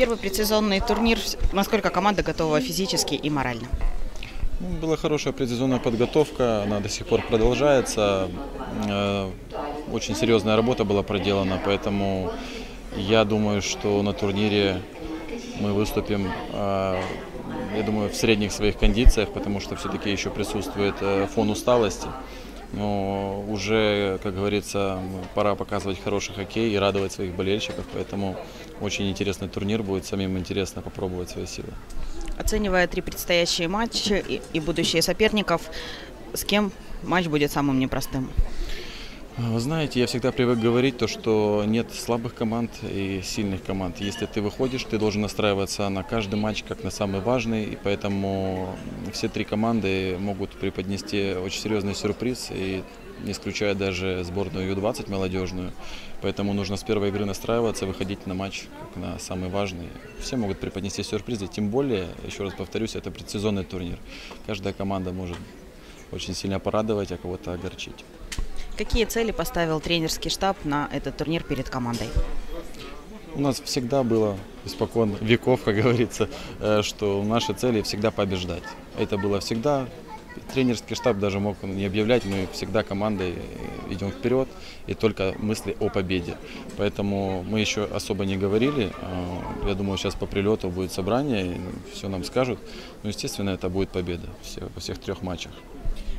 Первый предсезонный турнир. Насколько команда готова физически и морально? Ну, Была хорошая предсезонная подготовка, она до сих пор продолжается. Э, Очень серьезная работа была проделана, поэтому я думаю, что на турнире мы выступим, э, я думаю, в средних своих кондициях, потому что все-таки еще присутствует э, фон усталости. Но уже, как говорится, пора показывать хороший хоккей и радовать своих болельщиков, поэтому очень интересный турнир будет, самим интересно попробовать свои силы. Оценивая три предстоящие матча и, и будущие соперников, с кем матч будет самым непростым? Вы знаете, я всегда привык говорить то, что нет слабых команд и сильных команд. Если ты выходишь, ты должен настраиваться на каждый матч как на самый важный, и поэтому все три команды могут преподнести очень серьезный сюрприз, и не исключая даже сборную Ю-20 молодежную. Поэтому нужно с первой игры настраиваться, выходить на матч как на самый важный. Все могут преподнести сюрпризы, тем более, еще раз повторюсь, это предсезонный турнир. Каждая команда может очень сильно порадовать, а кого-то огорчить. Какие цели поставил тренерский штаб на этот турнир перед командой? У нас всегда было, испокон веков, как говорится, э, что наши цели всегда побеждать. Это было всегда. Тренерский штаб даже мог не объявлять, мы всегда командой идем вперед и только мысли о победе. Поэтому мы еще особо не говорили. Э, Я думаю, сейчас по прилету будет собрание, все нам скажут. Но, естественно, это будет победа во всех трех матчах.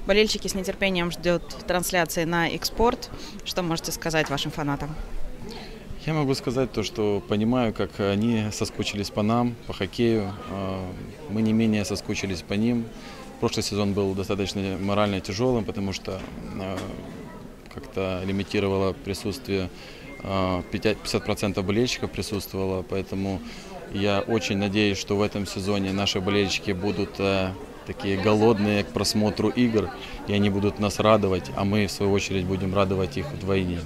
Болельщики с нетерпением ждет трансляции на экспорт. Что можете сказать вашим фанатам? Я могу сказать то, что понимаю, как они соскучились по нам, по хоккею. Э, Мы не менее соскучились по ним. Прошлый сезон был достаточно морально тяжелым, потому что э, как-то лимитировало присутствие э, 50% болельщиков присутствовало, поэтому я очень надеюсь, что в этом сезоне наши болельщики будут такие голодные к просмотру игр, и они будут нас радовать, а мы, в свою очередь, будем радовать их вдвойне.